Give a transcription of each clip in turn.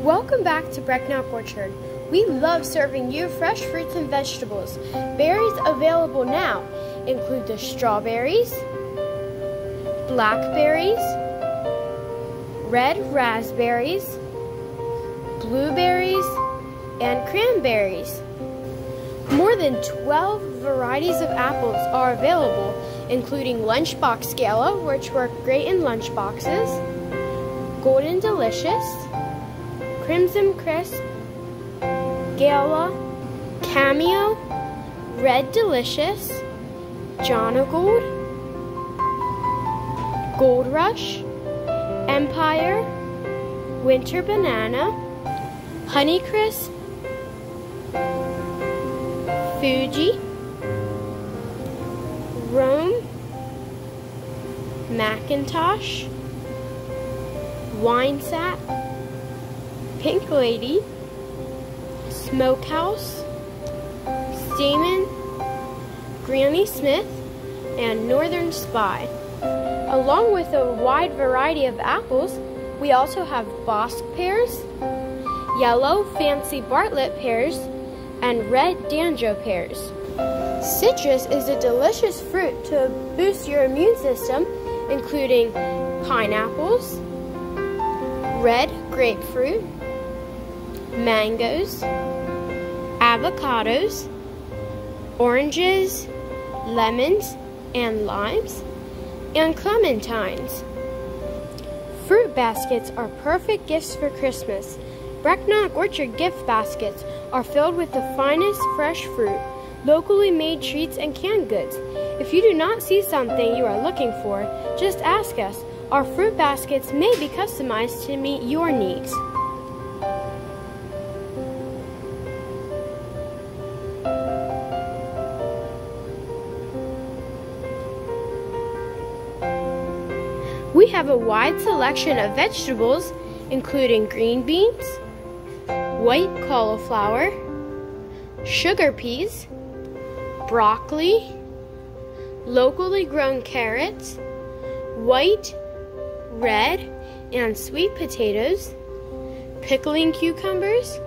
Welcome back to Brecknock Orchard. We love serving you fresh fruits and vegetables. Berries available now include the strawberries, blackberries, red raspberries, blueberries, and cranberries. More than 12 varieties of apples are available, including Lunchbox Gala, which work great in lunchboxes, Golden Delicious, Crimson Crisp, Gala, Cameo, Red Delicious, Jonagold, Gold Rush, Empire, Winter Banana, Honeycrisp, Fuji, Rome, McIntosh, Wine Winesap, Pink Lady, Smokehouse, Stayman, Granny Smith, and Northern Spy. Along with a wide variety of apples, we also have Bosc pears, yellow fancy Bartlett pears, and red d'Anjou pears. Citrus is a delicious fruit to boost your immune system, including pineapples, red grapefruit, mangoes, avocados, oranges, lemons, and limes, and clementines. Fruit baskets are perfect gifts for Christmas. Brecknock Orchard gift baskets are filled with the finest fresh fruit, locally made treats, and canned goods. If you do not see something you are looking for, just ask us. Our fruit baskets may be customized to meet your needs. We have a wide selection of vegetables, including green beans, white cauliflower, sugar peas, broccoli, locally grown carrots, white, red, and sweet potatoes, pickling cucumbers,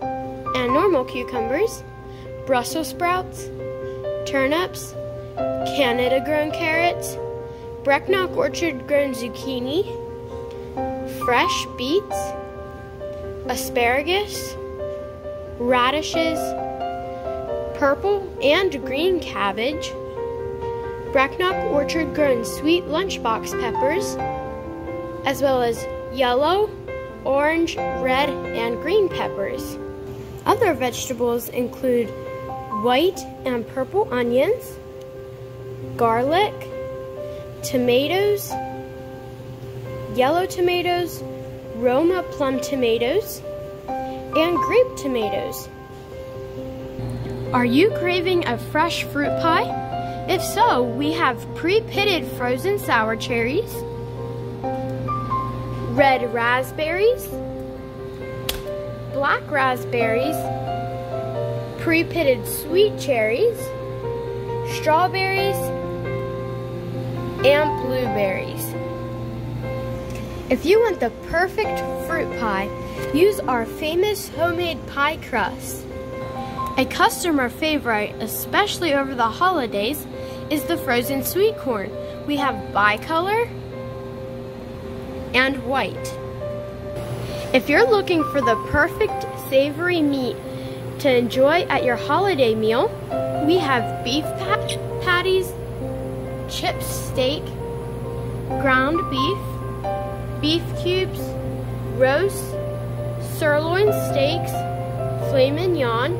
and normal cucumbers, Brussels sprouts, turnips, Canada grown carrots, Brecknock Orchard grown zucchini, fresh beets, asparagus, radishes, purple and green cabbage, Brecknock Orchard grown sweet lunchbox peppers, as well as yellow, orange, red, and green peppers. Other vegetables include white and purple onions, garlic, tomatoes, yellow tomatoes, Roma plum tomatoes, and grape tomatoes. Are you craving a fresh fruit pie? If so, we have pre-pitted frozen sour cherries, red raspberries, black raspberries, pre-pitted sweet cherries, strawberries, and blueberries. If you want the perfect fruit pie, use our famous homemade pie crust. A customer favorite, especially over the holidays, is the frozen sweet corn. We have bicolor and white. If you're looking for the perfect savory meat to enjoy at your holiday meal, we have beef pat patties, chip steak, ground beef, beef cubes, roast, sirloin steaks, filet mignon,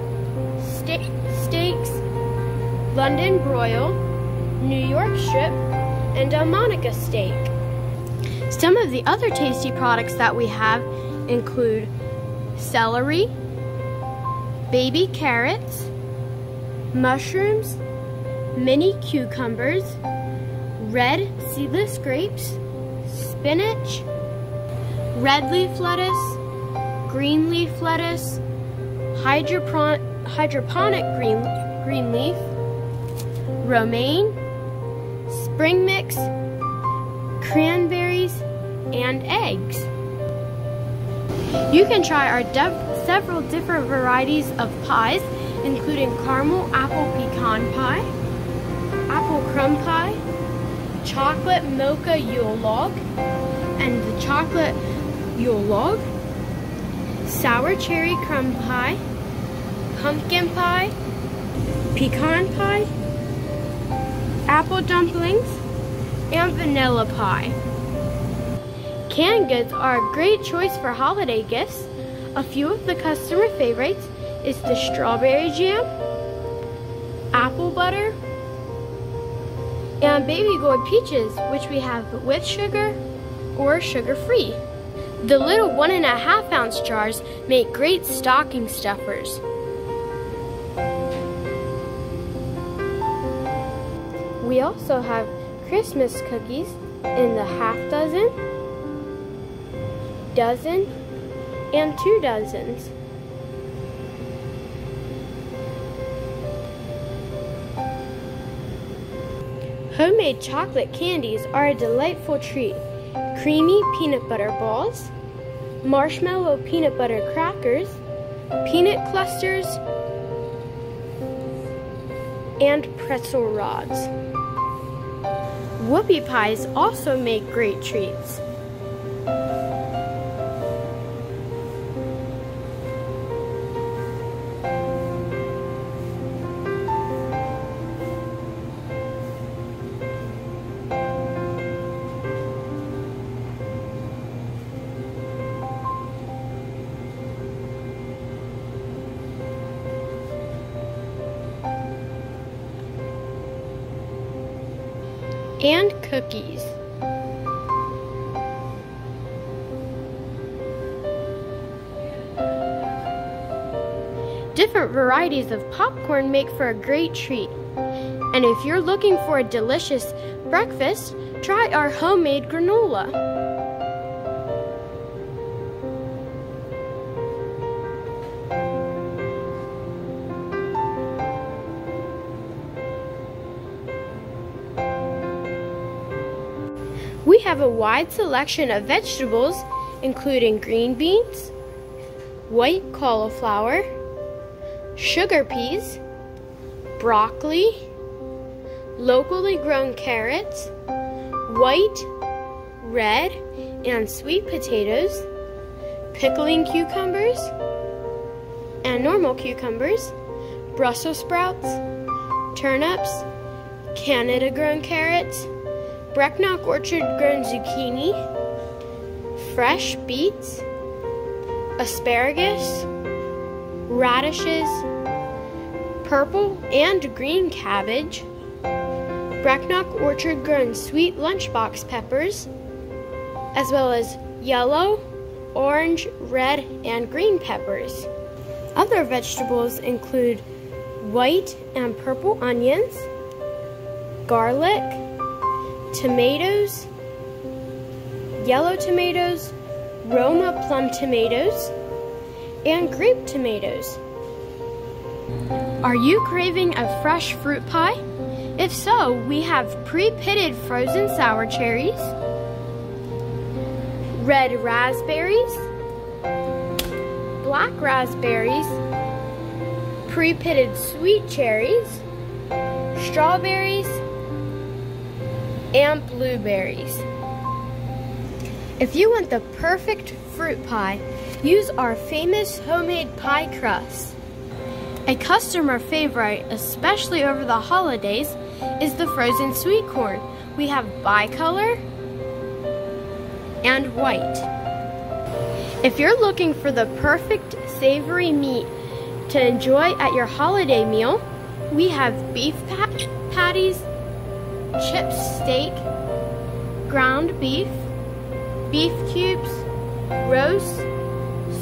ste steaks, London broil, New York strip, and Delmonico steak. Some of the other tasty products that we have include celery, baby carrots, mushrooms, mini cucumbers, red seedless grapes, spinach, red leaf lettuce, green leaf lettuce, hydropon hydroponic green, green leaf, romaine, spring mix, cranberries, and eggs. You can try our several different varieties of pies, including caramel apple pecan pie, apple crumb pie, chocolate mocha Yule log, and the chocolate Yule log, sour cherry crumb pie, pumpkin pie, pecan pie, apple dumplings, and vanilla pie. Canned goods are a great choice for holiday gifts. A few of the customer favorites is the strawberry jam, apple butter, and baby gold peaches, which we have with sugar or sugar-free. The little one and a half ounce jars make great stocking stuffers. We also have Christmas cookies in the half dozen, dozen, and two dozens. Homemade chocolate candies are a delightful treat. Creamy peanut butter balls, marshmallow peanut butter crackers, peanut clusters, and pretzel rods. Whoopie pies also make great treats. And cookies. Different varieties of popcorn make for a great treat. And if you're looking for a delicious breakfast, try our homemade granola. A wide selection of vegetables, including green beans, white cauliflower, sugar peas, broccoli, locally grown carrots, white, red, and sweet potatoes, pickling cucumbers, and normal cucumbers, Brussels sprouts, turnips, Canada grown carrots, Brecknock Orchard grown zucchini, fresh beets, asparagus, radishes, purple and green cabbage, Brecknock Orchard grown sweet lunchbox peppers, as well as yellow, orange, red, and green peppers. Other vegetables include white and purple onions, garlic, tomatoes, yellow tomatoes, Roma plum tomatoes, and grape tomatoes. Are you craving a fresh fruit pie? If so, we have pre-pitted frozen sour cherries, red raspberries, black raspberries, pre-pitted sweet cherries, strawberries, and blueberries. If you want the perfect fruit pie, use our famous homemade pie crust. A customer favorite, especially over the holidays, is the frozen sweet corn. We have bicolor and white. If you're looking for the perfect savory meat to enjoy at your holiday meal, we have beef pat patties, chipped steak, ground beef, beef cubes, roast,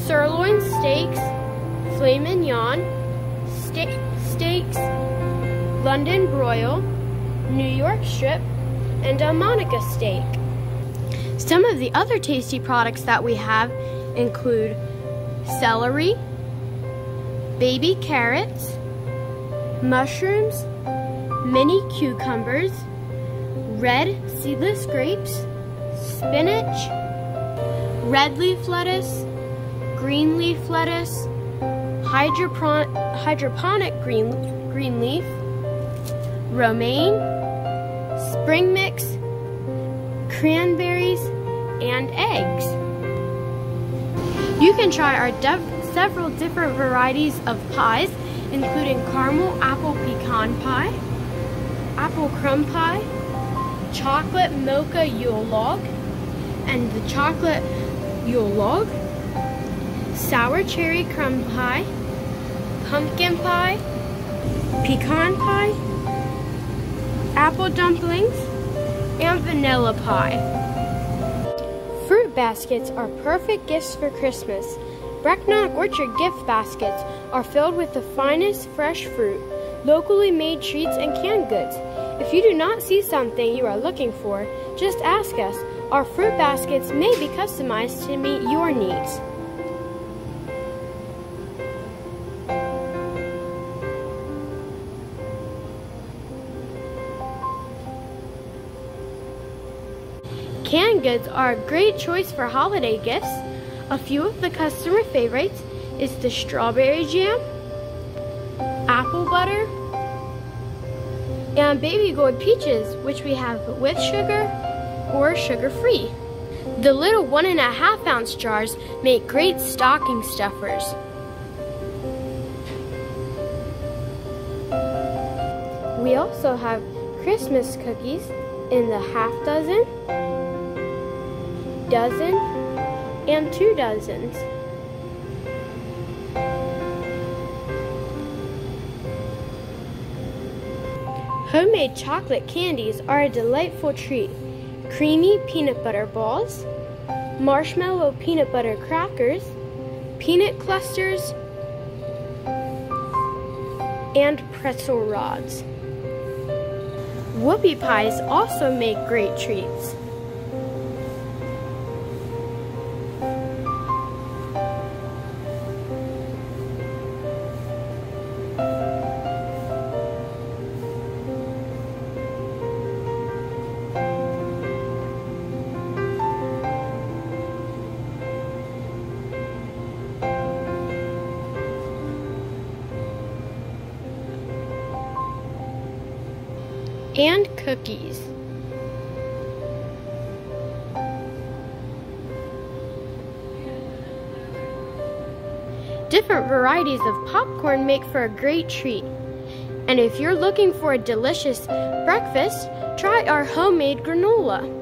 sirloin steaks, filet mignon, steak, steaks, London broil, New York strip, and Delmonico steak. Some of the other tasty products that we have include celery, baby carrots, mushrooms, mini cucumbers, red seedless grapes, spinach, red leaf lettuce, green leaf lettuce, hydropon hydroponic green, green leaf, romaine, spring mix, cranberries, and eggs. You can try our several different varieties of pies, including caramel apple pecan pie, apple crumb pie, chocolate mocha Yule log, and the chocolate Yule log, sour cherry crumb pie, pumpkin pie, pecan pie, apple dumplings, and vanilla pie. Fruit baskets are perfect gifts for Christmas. Brecknock Orchard gift baskets are filled with the finest fresh fruit, locally made treats, and canned goods. If you do not see something you are looking for, just ask us. Our fruit baskets may be customized to meet your needs. Canned goods are a great choice for holiday gifts. A few of the customer favorites is the strawberry jam, apple butter, and baby gold peaches, which we have with sugar or sugar-free. The little one and a half ounce jars make great stocking stuffers. We also have Christmas cookies in the half dozen, dozen, and two dozens. Homemade chocolate candies are a delightful treat. Creamy peanut butter balls, marshmallow peanut butter crackers, peanut clusters, and pretzel rods. Whoopie pies also make great treats. And cookies. Different varieties of popcorn make for a great treat. And if you're looking for a delicious breakfast, try our homemade granola.